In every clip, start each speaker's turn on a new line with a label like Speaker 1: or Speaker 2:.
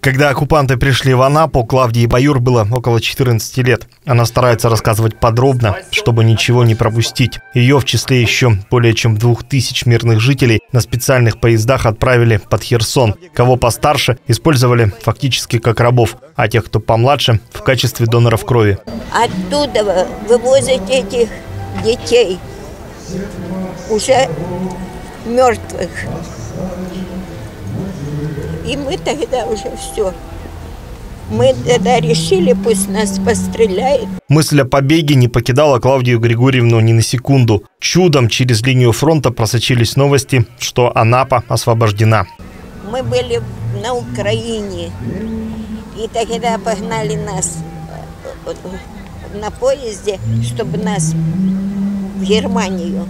Speaker 1: Когда оккупанты пришли в Анапу, Клавдии Баюр было около 14 лет. Она старается рассказывать подробно, чтобы ничего не пропустить. Ее, в числе еще более чем двух тысяч мирных жителей, на специальных поездах отправили под Херсон. Кого постарше, использовали фактически как рабов, а тех, кто помладше, в качестве доноров крови.
Speaker 2: Оттуда вывозят этих детей, уже мертвых. И мы тогда уже все. Мы тогда решили, пусть нас постреляет.
Speaker 1: Мысль о побеге не покидала Клавдию Григорьевну ни на секунду. Чудом через линию фронта просочились новости, что Анапа освобождена.
Speaker 2: Мы были на Украине, и тогда погнали нас э, на поезде, чтобы нас в Германию.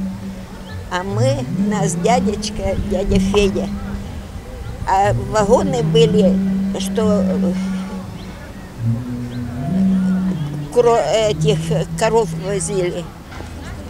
Speaker 2: А мы, нас дядечка, дядя Федя, а вагоны были, что этих коров возили.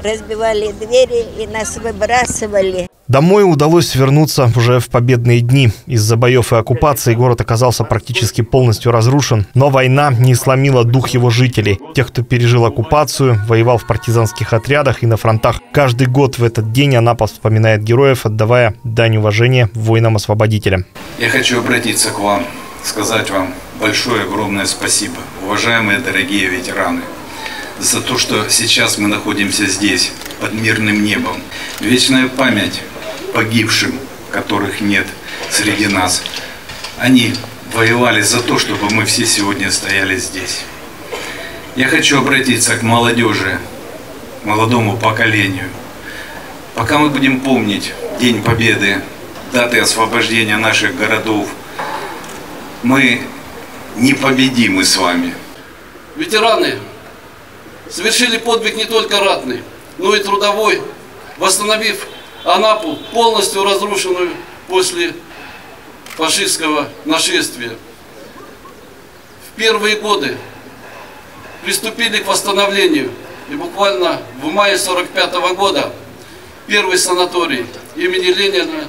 Speaker 2: Разбивали двери и нас выбрасывали.
Speaker 1: Домой удалось вернуться уже в победные дни. Из-за боев и оккупации город оказался практически полностью разрушен. Но война не сломила дух его жителей. Тех, кто пережил оккупацию, воевал в партизанских отрядах и на фронтах. Каждый год в этот день Анапа вспоминает героев, отдавая дань уважения воинам-освободителям.
Speaker 3: Я хочу обратиться к вам, сказать вам большое, огромное спасибо, уважаемые дорогие ветераны за то, что сейчас мы находимся здесь, под мирным небом. Вечная память погибшим, которых нет среди нас. Они воевали за то, чтобы мы все сегодня стояли здесь. Я хочу обратиться к молодежи, молодому поколению. Пока мы будем помнить День Победы, даты освобождения наших городов, мы непобедимы с вами.
Speaker 4: Ветераны совершили подвиг не только ратный, но и трудовой, восстановив Анапу, полностью разрушенную после фашистского нашествия. В первые годы приступили к восстановлению. И буквально в мае 45 -го года первый санаторий имени Ленина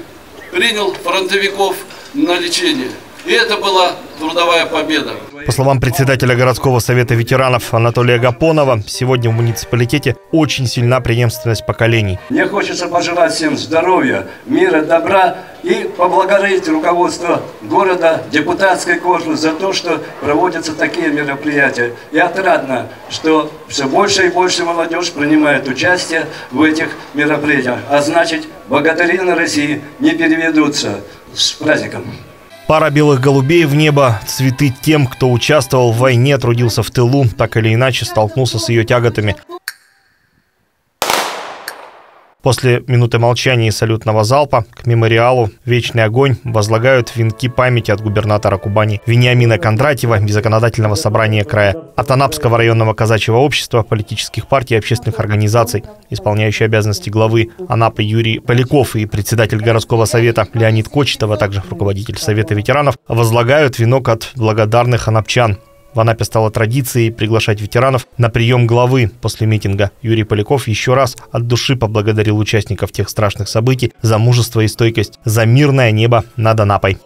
Speaker 4: принял фронтовиков на лечение. И это была трудовая победа.
Speaker 1: По словам председателя городского совета ветеранов Анатолия Гапонова, сегодня в муниципалитете очень сильна преемственность поколений.
Speaker 5: Мне хочется пожелать всем здоровья, мира, добра и поблагодарить руководство города, депутатской корпус за то, что проводятся такие мероприятия. И отрадно, что все больше и больше молодежь принимает участие в этих мероприятиях. А значит, богатыри на России не переведутся. С праздником!
Speaker 1: Пара белых голубей в небо, цветы тем, кто участвовал в войне, трудился в тылу, так или иначе столкнулся с ее тяготами. После минуты молчания и салютного залпа к мемориалу «Вечный огонь» возлагают венки памяти от губернатора Кубани Вениамина Кондратьева и законодательного собрания края, от Анапского районного казачьего общества, политических партий и общественных организаций, исполняющий обязанности главы Анапы Юрий Поляков и председатель городского совета Леонид Кочетов, а также руководитель Совета ветеранов, возлагают венок от благодарных анапчан, в Анапе стало традицией приглашать ветеранов на прием главы после митинга. Юрий Поляков еще раз от души поблагодарил участников тех страшных событий за мужество и стойкость, за мирное небо над Анапой.